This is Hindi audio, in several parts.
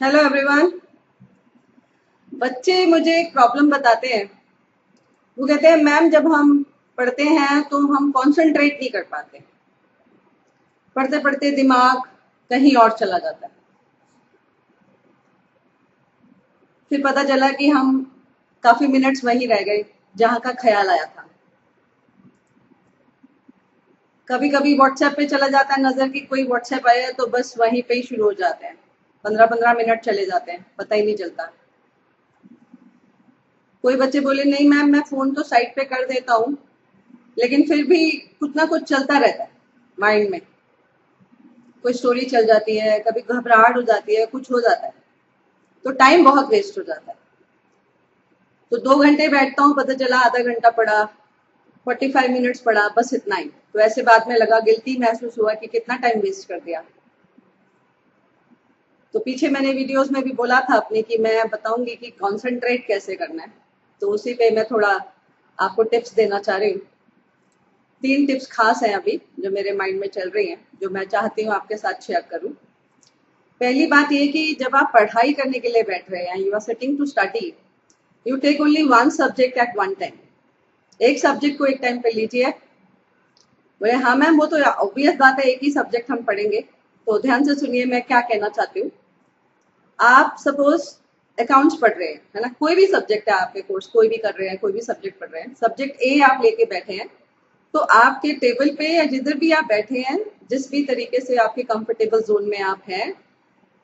हेलो एवरीवन बच्चे मुझे एक प्रॉब्लम बताते हैं। वो कहते हैं, मैम, जब हम पढ़ते हैं तो हम कंसंट्रेट नहीं कर पाते पढ़ते पढ़ते दिमाग कहीं और चला जाता है। फिर पता चला कि हम काफ़ी मिनट्स वहीं रह गए, जहाँ का ख्याल आया था। कभी कभी व्हाट्सएप पे चला जाता है नज़र की कोई व्हाट्सएप आया तो बस वहीं पे ही शुरू हो जाते हैं। पंद्रह पंद्रह मिनट चले जाते हैं, पता ही नहीं चलता। कोई बच्चे बोले, नहीं मैम, मैं फ़ोन तो साइड पे कर देता हूँ। लेकिन फिर भी कुछ ना कुछ चलता रहता है, माइंड में। कोई स्टोरी चल जाती है, कभी घबराहट हो जाती है, कुछ हो जाता है। तो टाइम बहुत वेस्ट हो जाता है। तो दो घंटे बैठता हूँ, पता चला आधा घंटा पड़ा फोर्टी फाइव मिनट्स पड़ा, बस इतना ही। तो ऐसे बाद में लगा गिल्टी महसूस हुआ कि कितना टाइम वेस्ट कर दिया। तो पीछे मैंने वीडियोस में भी बोला था अपने कि मैं बताऊँगी कि कंसंट्रेट कैसे करना है। तो उसी पे मैं थोड़ा आपको टिप्स देना चाह रही हूँ। तीन टिप्स खास हैं अभी जो मेरे माइंड में चल रही हैं, जो मैं चाहती हूँ आपके साथ शेयर करूँ। पहली बात ये कि जब आप पढ़ाई करने के लिए बैठ रहे हैं you are setting to study you take only one subject at one time एक सब्जेक्ट को एक टाइम पे लीजिए। बोले हाँ मैम, वो तो ऑब्वियस बात है, एक ही सब्जेक्ट हम पढ़ेंगे। तो ध्यान से सुनिए, मैं क्या कहना चाहती हूँ। आप सपोज़ अकाउंट्स पढ़ रहे हैं, है ना? कोई भी सब्जेक्ट है आपके कोर्स कोई भी कर रहे हैं, कोई भी सब्जेक्ट पढ़ रहे हैं सब्जेक्ट ए आप लेके बैठे हैं तो आपके टेबल पे या जिधर भी आप बैठे हैं, जिस भी तरीके से आपके कंफर्टेबल जोन में आप हैं,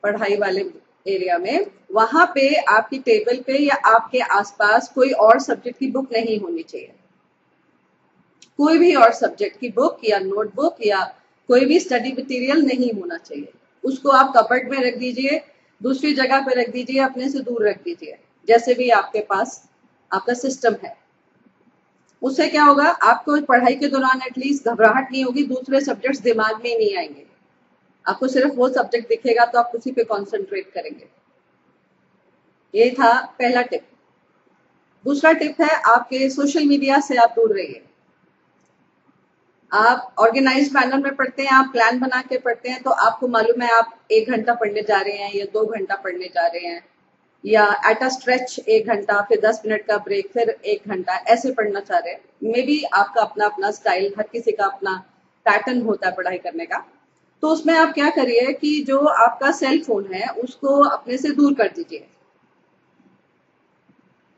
पढ़ाई वाले एरिया में, वहाँ पे आपकी टेबल पे या आपके आसपास कोई और सब्जेक्ट की बुक नहीं होनी चाहिए। कोई भी और सब्जेक्ट की बुक या नोटबुक या कोई भी स्टडी मटेरियल नहीं होना चाहिए। उसको आप कपट में रख दीजिए दूसरी जगह पे रख दीजिए, अपने से दूर रख दीजिए। जैसे भी आपके पास, आपका सिस्टम है। उससे क्या होगा, आपको पढ़ाई के दौरान एटलीस्ट घबराहट नहीं होगी, दूसरे सब्जेक्ट्स दिमाग में नहीं आएँगे। आपको सिर्फ़ वो सब्जेक्ट दिखेगा तो आप उसी पे कंसंट्रेट करेंगे। ये था पहला टिप दूसरा टिप है, आपके सोशल मीडिया से आप दूर रहिए। आप ऑर्गेनाइज मैनर में पढ़ते हैं, आप प्लान बना के पढ़ते हैं तो आपको मालूम है आप एक घंटा पढ़ने जा रहे हैं या दो घंटा पढ़ने जा रहे हैं, या एट अ स्ट्रेच एक घंटा, फिर दस मिनट का ब्रेक फिर एक घंटा, ऐसे पढ़ना चाह रहे हैं। मे बी आपका अपना अपना स्टाइल हर किसी का अपना पैटर्न होता है पढ़ाई करने का। तो उसमें आप क्या करिए कि जो आपका सेल फ़ोन है, उसको अपने से दूर कर दीजिए।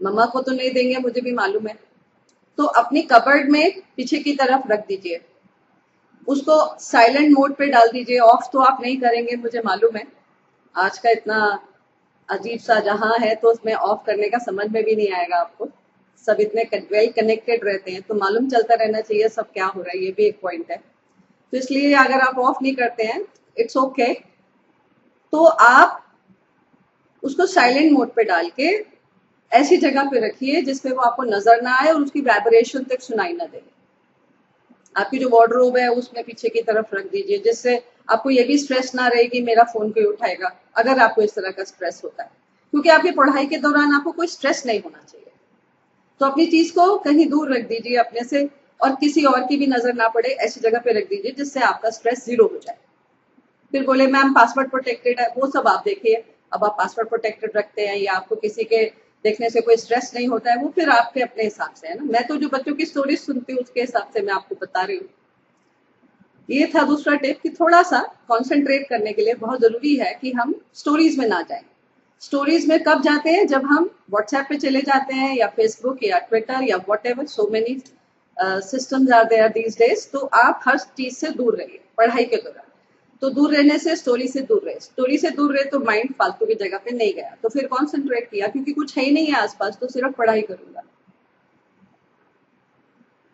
मम्मा को तो नहीं देंगे, मुझे भी मालूम है। तो अपनी कबर्ड में पीछे की तरफ़ रख दीजिए। उसको साइलेंट मोड पे डाल दीजिए। ऑफ़ तो आप नहीं करेंगे मुझे मालूम है। आज का इतना अजीब सा जहाँ है तो उसमें ऑफ़ करने का समझ में भी नहीं आएगा आपको। सब इतने वेल कनेक्टेड रहते हैं तो मालूम चलता रहना चाहिए सब क्या हो रहा है ये भी एक पॉइंट है। तो इसलिए अगर आप ऑफ़ नहीं करते हैं इट्स ओके okay, तो आप उसको साइलेंट मोड पे डाल के ऐसी जगह पे रखिए जिसपे वो आपको नज़र ना आए और उसकी वाइब्रेशन तक सुनाई ना दे। आपकी जो वार्डरोब है, उसमें पीछे की तरफ़ रख दीजिए, जिससे आपको ये भी स्ट्रेस ना रहे कि मेरा फ़ोन कोई उठाएगा, अगर आपको इस तरह का स्ट्रेस होता है। क्योंकि आपकी पढ़ाई के दौरान आपको कोई स्ट्रेस नहीं होना चाहिए। तो अपनी चीज़ को कहीं दूर रख दीजिए अपने से, और किसी और की भी नज़र ना पड़े, ऐसी जगह पे रख दीजिए जिससे आपका स्ट्रेस ज़ीरो हो जाए। फिर बोले, मैम पासवर्ड प्रोटेक्टेड है। वो सब आप देखिए। अब आप पासवर्ड प्रोटेक्टेड रखते हैं या आपको किसी के देखने से कोई स्ट्रेस नहीं होता है, वो फिर आपके अपने हिसाब से है ना। मैं तो जो बच्चों की स्टोरी सुनती हूँ, उसके हिसाब से मैं आपको बता रही हूँ। ये था दूसरा टिप कि थोड़ा सा कंसंट्रेट करने के लिए बहुत ज़रूरी है कि हम स्टोरीज में ना जाए। स्टोरीज में कब जाते हैं? जब हम व्हाट्सएप पे चले जाते हैं या फेसबुक या ट्विटर या whatever so many systems are there these days तो आप हर चीज़ से दूर रहिए, पढ़ाई के दौरान। तो दूर रहने से स्टोरी से दूर रहे। स्टोरी से दूर रहे तो माइंड फालतू की जगह पे नहीं गया। तो फिर कॉन्सेंट्रेट किया, क्योंकि कुछ है ही नहीं है आसपास तो सिर्फ़ पढ़ाई करूँगा।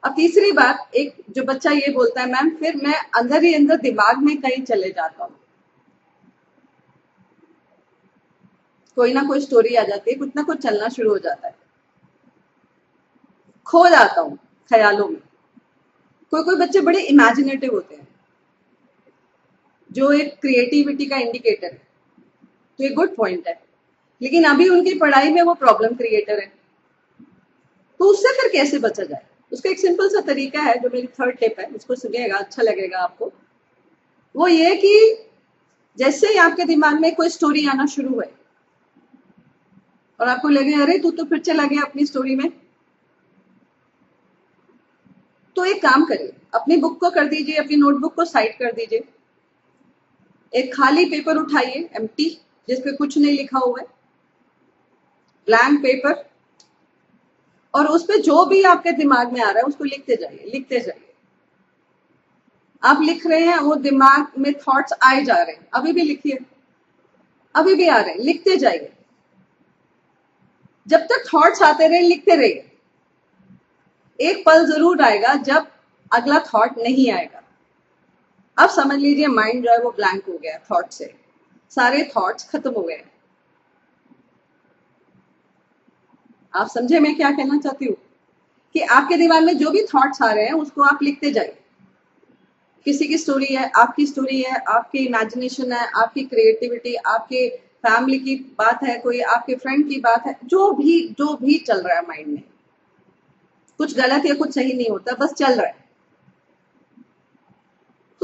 अब तीसरी बात, एक जो बच्चा ये बोलता है, मैम, फिर मैं अंदर ही अंदर दिमाग में कहीं चले जाता हूँ। कोई ना कोई स्टोरी आ जाती है, कुछ ना कुछ चलना शुरू हो जाता है। खो जाता हूँ ख्यालों में। कोई कोई बच्चे बड़े इमेजिनेटिव होते हैं। जो एक क्रिएटिविटी का इंडिकेटर है। तो ये गुड पॉइंट है। लेकिन अभी उनकी पढ़ाई में वो प्रॉब्लम क्रिएटर है। तो उससे फिर कैसे बचा जाए? उसका एक सिंपल सा तरीका है, जो मेरी थर्ड टिप है, उसको सुनिएगा अच्छा लगेगा आपको। वो ये कि जैसे ही आपके दिमाग में कोई स्टोरी आना शुरू है और आपको लगे, अरे, तू तो फिर चला गया अपनी स्टोरी में। तो एक काम करिए, अपनी बुक को कर दीजिए, अपनी नोटबुक को साइड कर दीजिए। एक खाली पेपर उठाइए एम्प्टी जिसपे कुछ नहीं लिखा हुआ है। ब्लैंक पेपर और उस पर जो भी आपके दिमाग में आ रहा है, उसको लिखते जाइए लिखते जाइए। आप लिख रहे हैं, वो दिमाग में थॉट्स आए जा रहे हैं। अभी भी लिखिए। अभी भी आ रहे हैं, लिखते जाइए। जब तक थॉट्स आते रहे, लिखते रहिए। एक पल ज़रूर आएगा जब अगला थॉट नहीं आएगा। अब समझ लीजिए माइंड जो है वो ब्लैंक हो गया थॉट से। सारे थॉट्स खत्म हो गए आप समझे मैं क्या कहना चाहती हूँ? कि आपके दिमाग में जो भी थॉट्स आ रहे हैं, उसको आप लिखते जाइए। किसी की स्टोरी है, आपकी स्टोरी है, आपकी इमेजिनेशन है, आपकी क्रिएटिविटी आपके फैमिली की बात है, कोई आपके फ्रेंड की बात है, जो भी जो भी चल रहा है माइंड में। कुछ गलत या कुछ सही नहीं होता, बस चल रहा है।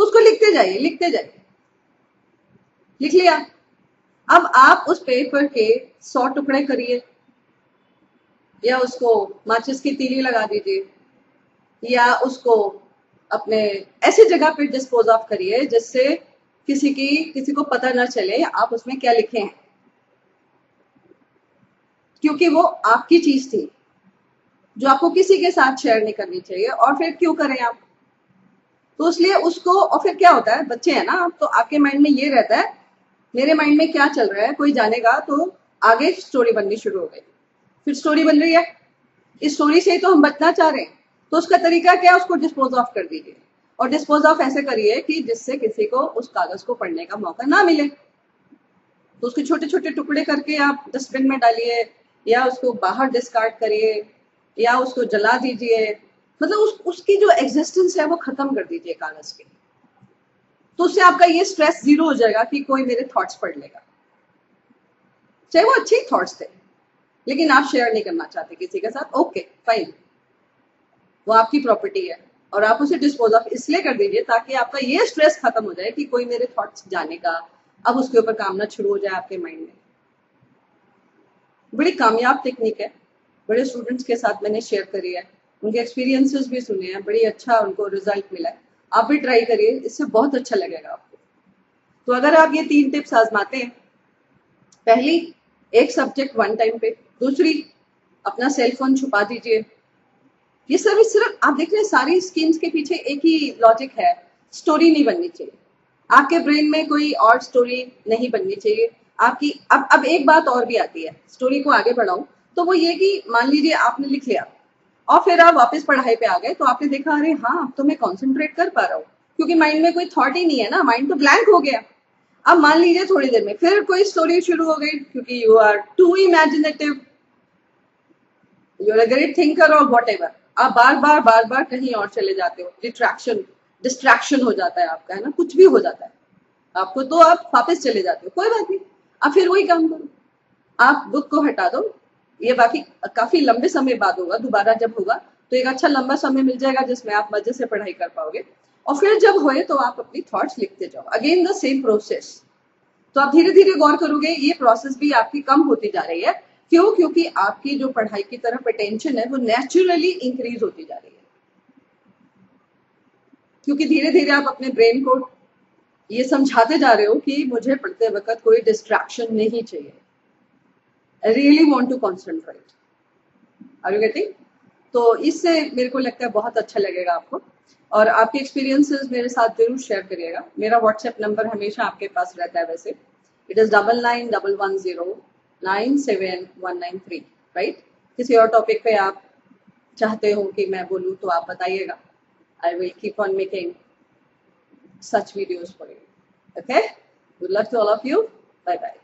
तो उसको लिखते जाइए लिखते जाइए। लिख लिया? अब आप उस पेपर के सौ टुकड़े करिए। या उसको माचिस की तीली लगा दीजिए। या उसको अपने ऐसी जगह पे डिस्पोज ऑफ़ करिए, जिससे किसी की, किसी को पता ना चले आप उसमें क्या लिखे हैं। क्योंकि वो आपकी चीज़ थी, जो आपको किसी के साथ शेयर नहीं करनी चाहिए। और फिर क्यों करें आप? तो इसलिए उसको, और फिर क्या होता है, बच्चे हैं ना तो आपके माइंड में ये रहता है, मेरे माइंड में क्या चल रहा है, कोई जानेगा तो आगे स्टोरी बननी शुरू हो गई। फिर स्टोरी बन रही है। इस स्टोरी से ही तो हम बचना चाह रहे हैं। तो उसका तरीका क्या है, उसको डिस्पोज ऑफ़ कर दीजिए। और डिस्पोज ऑफ़ ऐसे करिए कि जिससे किसी को उस कागज़ को पढ़ने का मौका ना मिले। तो उसके छोटे छोटे टुकड़े करके आप डस्टबिन में डालिए, या उसको बाहर डिस्कार्ड करिए, या उसको जला दीजिए। मतलब उस, उसकी जो एग्जिस्टेंस है वो खत्म कर दीजिए कागज़ के तो उससे आपका ये स्ट्रेस ज़ीरो हो जाएगा कि कोई मेरे थॉट्स पढ़ लेगा। चाहे वो अच्छे थॉट्स थे, लेकिन आप शेयर नहीं करना चाहते किसी के साथ। ओके फाइन वो आपकी प्रॉपर्टी है और आप उसे डिस्पोज ऑफ़ इसलिए कर दीजिए ताकि आपका ये स्ट्रेस खत्म हो जाए कि कोई मेरे थॉट्स जाने का, अब उसके ऊपर काम ना शुरू हो जाए आपके माइंड में। बड़ी कामयाब टेक्निक है। बड़े स्टूडेंट्स के साथ मैंने शेयर करी है। उनके एक्सपीरियंसेस भी सुने हैं, बड़ी अच्छा उनको रिज़ल्ट मिला है। आप भी ट्राई करिए, इससे बहुत अच्छा लगेगा आपको। तो अगर आप ये तीन टिप्स आजमाते हैं, पहली, एक सब्जेक्ट वन टाइम पे, दूसरी, अपना सेल फ़ोन छुपा दीजिए। ये सब सिर्फ़, आप देख रहे हैं, सारी स्कीम्स के पीछे एक ही लॉजिक है स्टोरी नहीं बननी चाहिए। आपके ब्रेन में कोई और स्टोरी नहीं बननी चाहिए। आपकी, अब अब एक बात और भी आती है स्टोरी को आगे बढ़ाऊं तो वो ये कि मान लीजिए आपने लिख लिया और फिर आप वापस पढ़ाई पे आ गए तो आपने देखा, अरे हाँ अब तो मैं कॉन्सेंट्रेट कर पा रहा हूँ। क्योंकि माइंड में कोई थॉट ही नहीं है ना माइंड तो ब्लैंक हो गया। अब मान लीजिए थोड़ी देर में, फिर कोई स्टोरी शुरू हो गई, क्योंकि you are too imaginative you are a great thinker और वॉट एवर आप बार बार बार बार कहीं और चले जाते हो डिस्ट्रैक्शन डिस्ट्रैक्शन हो जाता है आपका, है ना? कुछ भी हो जाता है। आपको तो आप वापस चले जाते हो, कोई बात नहीं। आप फिर वही काम करो। आप बुक को हटा दो ये बाकी काफ़ी लंबे समय बाद होगा, दोबारा जब होगा तो एक अच्छा लंबा समय मिल जाएगा जिसमें आप मज़े से पढ़ाई कर पाओगे। और फिर जब होए तो आप अपनी थॉट्स लिखते जाओ। अगेन द सेम प्रोसेस तो आप धीरे धीरे गौर करोगे, ये प्रोसेस भी आपकी कम होती जा रही है। क्यों? क्योंकि आपकी जो पढ़ाई की तरफ़ अटेंशन है, वो नेचुरली इंक्रीज होती जा रही है। क्योंकि धीरे धीरे आप अपने ब्रेन को ये समझाते जा रहे हो कि मुझे पढ़ते वक्त कोई डिस्ट्रैक्शन नहीं चाहिए। Really want to concentrate are you getting तो इससे मेरे को लगता है बहुत अच्छा लगेगा आपको। और आपके एक्सपीरियंसेस मेरे साथ ज़रूर शेयर करिएगा। मेरा व्हाट्सएप नंबर हमेशा आपके पास रहता है वैसे। It is double nine double one zero nine seven one nine three right किसी और टॉपिक पे आप चाहते हो कि मैं बोलूँ तो आप बताइएगा। I will keep on making such videos for you okay good luck to all of you bye bye